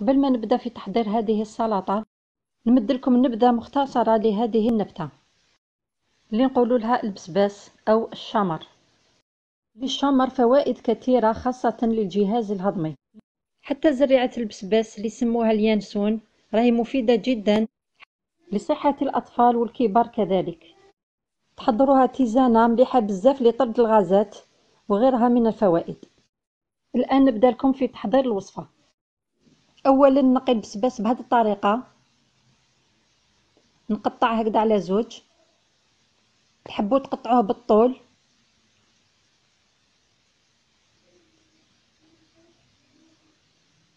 قبل ما نبدأ في تحضير هذه السلطة نمد لكم نبذة مختصرة لهذه النبتة. اللي نقول لها البسباس أو الشمر. للشمر فوائد كثيرة خاصة للجهاز الهضمي. حتى زريعة البسباس اللي يسموها اليانسون راهي مفيدة جدا لصحة الأطفال والكبار كذلك. تحضروها تيزانة مليحة بزاف لطرد الغازات وغيرها من الفوائد. الآن نبدأ لكم في تحضير الوصفة. اولا نقي البسباس بهذه الطريقة. نقطع هكذا على زوج. تحبوا تقطعوه بالطول.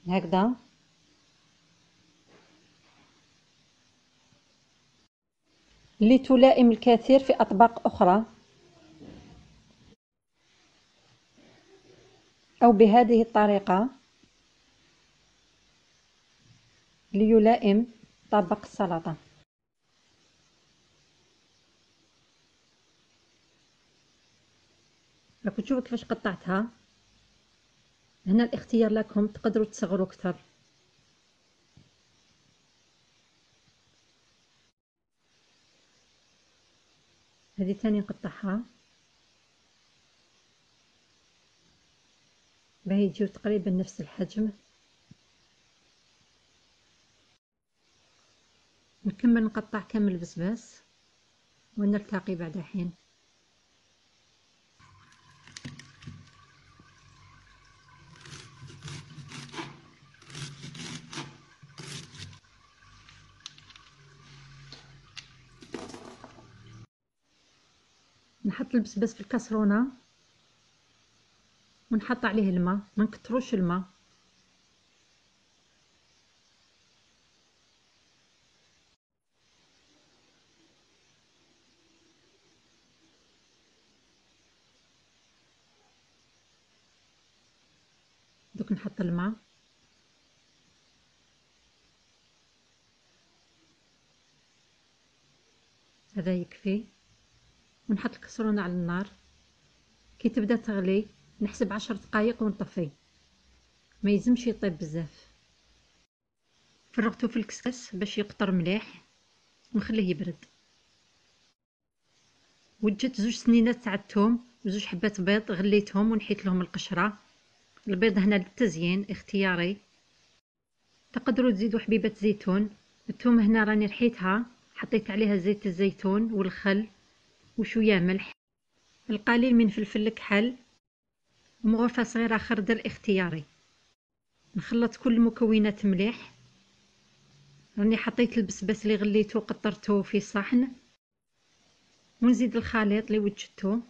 هكذا لتلائم الكثير في أطباق أخرى. أو بهذه الطريقة. ليلائم طبق السلطة. راكم تشوفوا كيفاش قطعتها؟ هنا الاختيار لكم تقدروا تصغروا أكثر. هذه ثاني نقطعها. باه يجيو تقريبا نفس الحجم. نكمل نقطع كامل البسباس ونلتقي بعد حين. نحط البسباس في الكاسرونة ونحط عليه الماء ما نكثروش الماء. دوك نحط الماء. هذا يكفي. ونحط الكسرونة على النار. كي تبدأ تغلي نحسب عشر دقائق ونطفي. ما يلزمش يطيب بزاف. فرغته في الكسكس باش يقطر مليح ونخليه يبرد. وجدت زوج سنينات تاع الثوم وزوج حبات بيض غليتهم ونحيت لهم القشرة. البيض هنا للتزيين اختياري. تقدروا تزيدوا حبيبة زيتون. الثوم هنا راني رحيتها حطيت عليها زيت الزيتون والخل وشوية ملح. القليل من فلفل الكحل. ومغرفة صغيرة خردل اختياري. نخلط كل المكونات مليح. راني حطيت البسباس اللي غليته وقطرته في صحن. ونزيد الخليط اللي وجدته.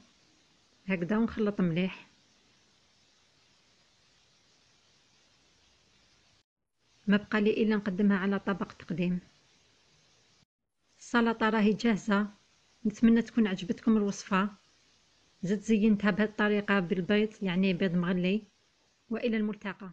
هكذا ونخلط مليح. ما بقى لي الا نقدمها على طبق تقديم. السلطه راهي جاهزة. نتمنى تكون عجبتكم الوصفة. زدت زينتها بهذه الطريقة بالبيض يعني بيض مغلي. وإلى الملتقى.